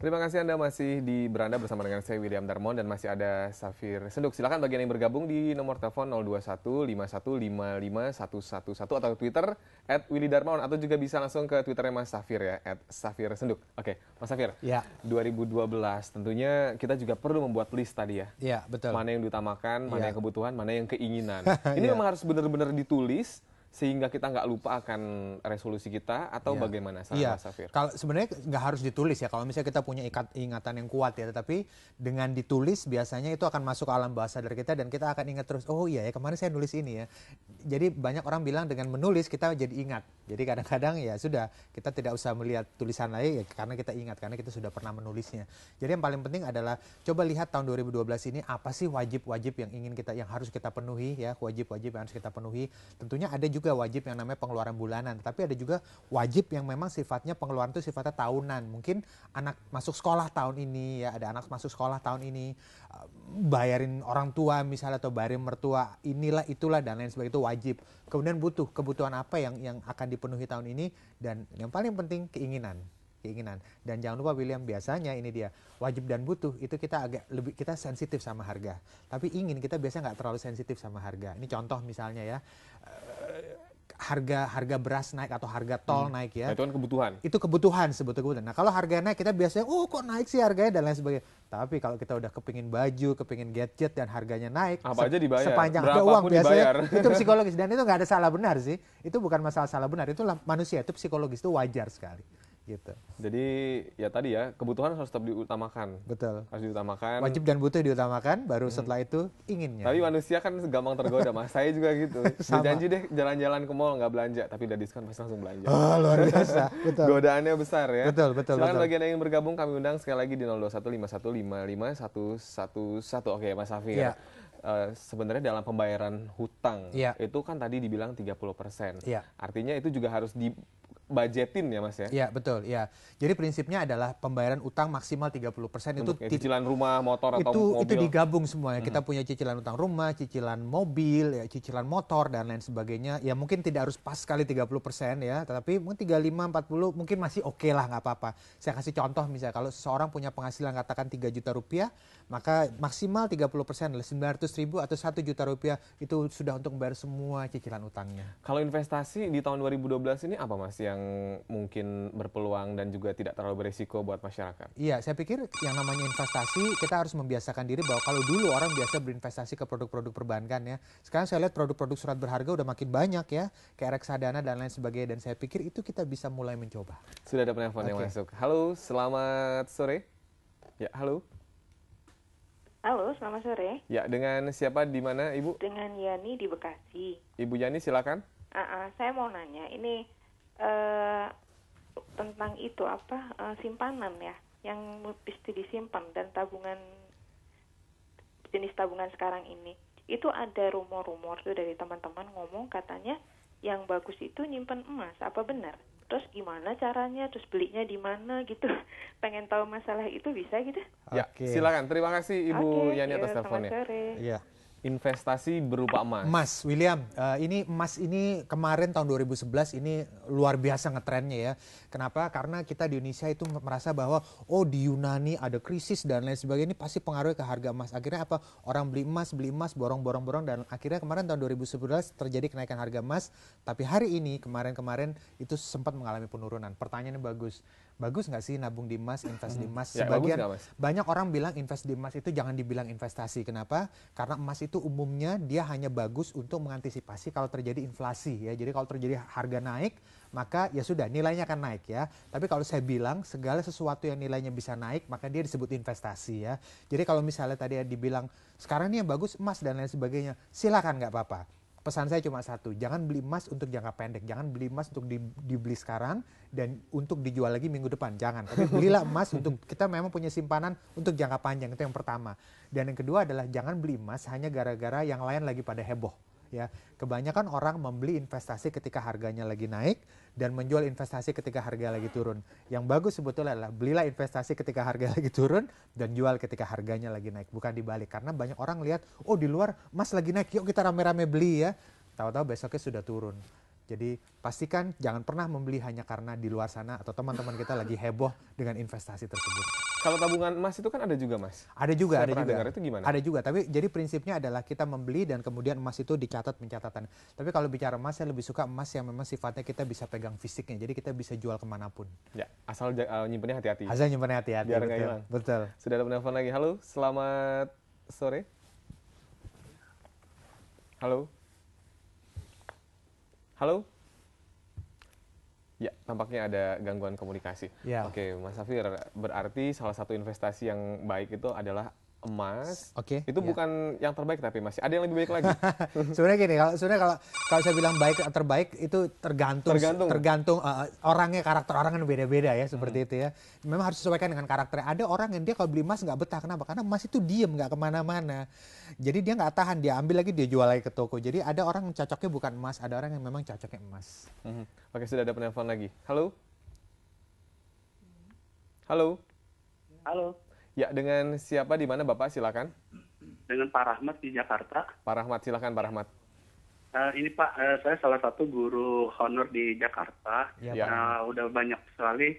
Terima kasih Anda masih di beranda bersama dengan saya William Darmon dan masih ada Safir Senduk. Silakan bagian yang bergabung di nomor telepon 021 111 atau Twitter at Willy Darmon atau juga bisa langsung ke Twitternya Mas Safir ya at Safir Senduk. Oke, Mas Safir. Ya. 2012 tentunya kita juga perlu membuat list tadi ya. Iya, betul. Mana yang diutamakan, mana Ya. yang kebutuhan, mana yang keinginan. Ini Ya. memang harus benar-benar ditulis sehingga kita nggak lupa akan resolusi kita atau Iya. bagaimana saran Iya. Mas Safir? Kalau sebenarnya nggak harus ditulis ya. Kalau misalnya kita punya ikat, ingatan yang kuat ya, tetapi dengan ditulis biasanya itu akan masuk ke alam bahasa dari kita dan kita akan ingat terus. Oh iya ya kemarin saya nulis ini ya. Jadi banyak orang bilang dengan menulis kita jadi ingat. Jadi kadang-kadang ya sudah kita tidak usah melihat tulisan lain ya karena kita ingat karena kita sudah pernah menulisnya. Jadi yang paling penting adalah coba lihat tahun 2012 ini apa sih wajib-wajib yang ingin kita yang harus kita penuhi ya wajib-wajib yang harus kita penuhi. Tentunya ada juga wajib yang namanya pengeluaran bulanan, tapi ada juga wajib yang memang sifatnya pengeluaran itu sifatnya tahunan. Mungkin anak masuk sekolah tahun ini ya, ada anak masuk sekolah tahun ini uh, bayarin orang tua misalnya atau bayarin mertua, inilah itulah dan lain sebagainya itu wajib. Kemudian butuh kebutuhan apa yang yang akan dipenuhi tahun ini dan yang paling penting keinginan keinginan. Dan jangan lupa William biasanya ini dia wajib dan butuh itu kita agak lebih kita sensitif sama harga. Tapi ingin kita biasa nggak terlalu sensitif sama harga. Ini contoh misalnya ya harga harga beras naik atau harga tol naik ya Nah, itu kan kebutuhan. itu kebutuhan sebetulnya kebutuhan. Nah kalau harga naik kita biasanya, oh kok naik sih harganya dan lain sebagainya. Tapi kalau kita udah kepingin baju, kepingin gadget dan harganya naik, Apa aja dibayar. sepanjang ada Berapapun uang biasanya dibayar. itu psikologis dan itu nggak ada salah benar sih. Itu bukan masalah salah benar, itu manusia itu psikologis itu wajar sekali. Gitu, Jadi ya tadi ya kebutuhan harus tetap diutamakan. betul. Harus diutamakan. Wajib dan butuh diutamakan, baru setelah itu inginnya. Tapi manusia kan gampang tergoda mas. Saya juga gitu. Sama. janji deh jalan-jalan ke mall nggak belanja, tapi udah diskon pasti langsung belanja. Oh, luar biasa, betul. Godaannya besar ya. Betul, betul, Silakan betul. bagian yang ingin bergabung kami undang sekali lagi di 02151551111. Oke Mas Safir. Iya. Eh, sebenarnya dalam pembayaran hutang Iya. itu kan tadi dibilang 30%. Iya. Artinya itu juga harus dibudgetin ya Mas ya. Iya betul, ya. Jadi prinsipnya adalah pembayaran utang maksimal 30% itu ya, cicilan rumah, motor atau itu mobil. itu digabung semuanya. Kita punya cicilan utang rumah, cicilan mobil, ya, cicilan motor dan lain sebagainya. Ya mungkin tidak harus pas sekali 30% ya, tetapi mungkin 35 40 mungkin masih oke lah nggak apa-apa. Saya kasih contoh misalnya kalau seseorang punya penghasilan katakan 3 juta rupiah, maka maksimal 30% adalah 900 ribu atau 1 juta rupiah itu sudah untuk membayar semua cicilan utangnya. Kalau investasi di tahun 2012 ini apa Mas yang mungkin berpeluang dan juga tidak terlalu beresiko buat masyarakat? Iya, saya pikir yang namanya investasi kita harus membiasakan diri bahwa kalau dulu orang biasa berinvestasi ke produk-produk perbankan ya. Sekarang saya lihat produk-produk surat berharga udah makin banyak ya, kayak reksadana dan lain sebagainya dan saya pikir itu kita bisa mulai mencoba. Sudah ada penelpon yang Oke. masuk. Halo, selamat sore. Ya, halo. Halo, selamat sore. Ya, dengan siapa di mana Ibu? Dengan Yani di Bekasi. Ibu Yani silakan. Ah, ah, saya mau nanya, ini eh, tentang itu apa eh, simpanan ya, yang mesti disimpan dan tabungan jenis tabungan sekarang ini. Itu ada rumor-rumor tuh dari teman-teman ngomong katanya yang bagus itu nyimpan emas. Apa benar? Terus gimana caranya? Terus belinya di mana gitu? Pengen tahu masalah itu bisa gitu? Ya, Oke. silakan. Terima kasih Ibu Oke, Yani ya, atas teleponnya. Iya. Investasi berupa emas. Emas, William, eh, ini emas ini kemarin tahun 2011 ini luar biasa ngetrennya ya. Kenapa? Karena kita di Indonesia itu merasa bahwa oh di Yunani ada krisis dan lain sebagainya ini pasti pengaruh ke harga emas. Akhirnya apa? Orang beli emas, beli emas, borong-borong-borong dan akhirnya kemarin tahun 2011 terjadi kenaikan harga emas. Tapi hari ini kemarin-kemarin itu sempat mengalami penurunan. Pertanyaannya bagus. Bagus nggak sih nabung di emas, invest di emas? Ya, bagus Sebagian nggak, Mas? banyak orang bilang invest di emas itu jangan dibilang investasi. Kenapa? Karena emas itu umumnya dia hanya bagus untuk mengantisipasi kalau terjadi inflasi ya. Jadi kalau terjadi harga naik, maka ya sudah nilainya akan naik ya. Tapi kalau saya bilang segala sesuatu yang nilainya bisa naik, maka dia disebut investasi ya. Jadi kalau misalnya tadi dibilang sekarang ini yang bagus emas dan lain sebagainya, silakan nggak apa-apa. Pesan saya cuma satu, jangan beli emas untuk jangka pendek, jangan beli emas untuk di- dibeli sekarang dan untuk dijual lagi minggu depan, jangan. Tapi belilah emas untuk kita memang punya simpanan untuk jangka panjang itu yang pertama. Dan yang kedua adalah jangan beli emas hanya gara-gara yang lain lagi pada heboh. Ya, kebanyakan orang membeli investasi ketika harganya lagi naik dan menjual investasi ketika harga lagi turun. Yang bagus sebetulnya adalah belilah investasi ketika harga lagi turun dan jual ketika harganya lagi naik, bukan dibalik. Karena banyak orang lihat, oh di luar emas lagi naik, yuk kita rame-rame beli ya. Tahu-tahu besoknya sudah turun. Jadi pastikan jangan pernah membeli hanya karena di luar sana atau teman-teman kita lagi heboh dengan investasi tersebut. Kalau tabungan emas itu kan ada juga, Mas. Ada juga, Saya ada juga. dengar, itu gimana? Ada juga, tapi jadi prinsipnya adalah kita membeli dan kemudian emas itu dicatat pencatatan. Tapi kalau bicara emas, saya lebih suka emas yang memang sifatnya kita bisa pegang fisiknya, jadi kita bisa jual ke mana pun. Ya, asal uh, nyimpennya hati-hati. Hasilnya nyimpannya hati-hati. Biar nggak betul. hilang. Betul. Sudah ada penelpon lagi. Halo, selamat sore. Halo. Halo. Ya, tampaknya ada gangguan komunikasi. Ya. Oke, Mas Safir, berarti salah satu investasi yang baik itu adalah emas. Oke, Itu ya. bukan yang terbaik tapi masih ada yang lebih baik lagi. sebenarnya gini, kalau sebenarnya kalau kalau saya bilang baik atau terbaik itu tergantung Tergantung. tergantung uh, orangnya karakter orang kan beda-beda ya Hmm. seperti itu ya. Memang harus disesuaikan dengan karakternya. Ada orang yang dia kalau beli emas nggak betah kenapa? Karena emas itu diem nggak ke mana-mana. Jadi dia nggak tahan dia ambil lagi dia jual lagi ke toko. Jadi ada orang yang cocoknya bukan emas, ada orang yang memang cocoknya emas. Mhm. Oke, sudah ada penelpon lagi. Halo. Halo. Halo, Ya, dengan siapa di mana Bapak? Silakan. dengan Pak Rahmat di Jakarta. Pak Rahmat, silakan Pak Rahmat. Eh, ini Pak, eh, saya salah satu guru honor di Jakarta. Ya. Pak. Nah, udah banyak sekali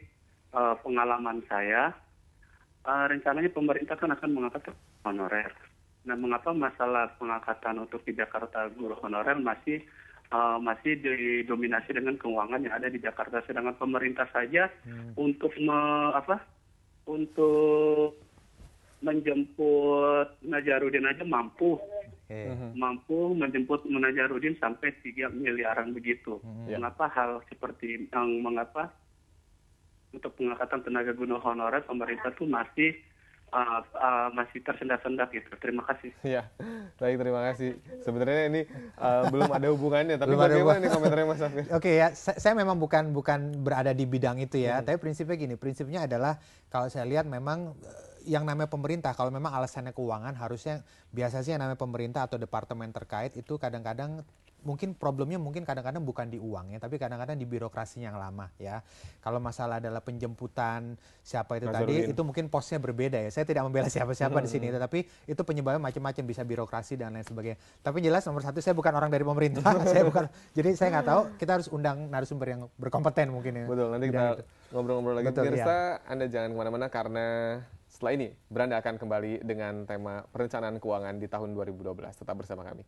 eh, pengalaman saya. Eh, rencananya pemerintah kan akan mengangkat honorer. Nah, mengapa masalah pengangkatan untuk di Jakarta guru honorer masih eh, masih didominasi dengan keuangan yang ada di Jakarta, sedangkan pemerintah saja untuk me- apa? Untuk menjemput Najarudin aja mampu Oke. Mhm. mampu menjemput Najarudin sampai 3 miliaran begitu. Ya. Mengapa hal seperti yang mengapa untuk pengangkatan tenaga guna honorer pemerintah tuh masih uh, uh, masih tersendat-sendat gitu. Terima kasih. Ya, baik terima kasih. Sebenarnya ini uh, belum ada hubungannya, tapi Belum bagaimana hubungan. nih komentarnya Mas Safir? Oke ya, sa- saya memang bukan bukan berada di bidang itu ya, Hmm. tapi prinsipnya gini, prinsipnya adalah kalau saya lihat memang yang namanya pemerintah, kalau memang alasannya keuangan harusnya biasa sih yang namanya pemerintah atau departemen terkait itu kadang-kadang mungkin problemnya mungkin kadang-kadang bukan di uangnya, tapi kadang-kadang di birokrasinya yang lama ya. Kalau masalah adalah penjemputan siapa itu tadi, itu mungkin posnya berbeda ya. Saya tidak membela siapa-siapa di sini, tetapi itu penyebabnya macam-macam bisa birokrasi dan lain sebagainya. Tapi jelas nomor satu saya bukan orang dari pemerintah, saya bukan. Jadi saya nggak tahu. Kita harus undang narasumber yang berkompeten mungkin ya. Betul, nanti kita itu. ngobrol-ngobrol lagi. Betul, Pemirsa, Anda jangan ke mana-mana karena setelah ini Beranda akan kembali dengan tema perencanaan keuangan di tahun 2012. Tetap bersama kami.